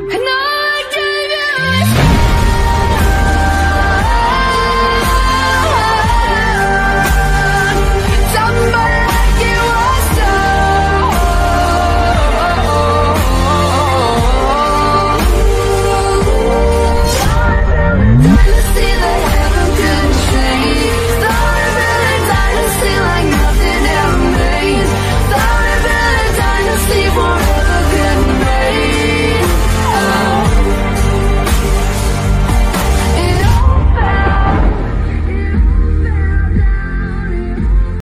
No!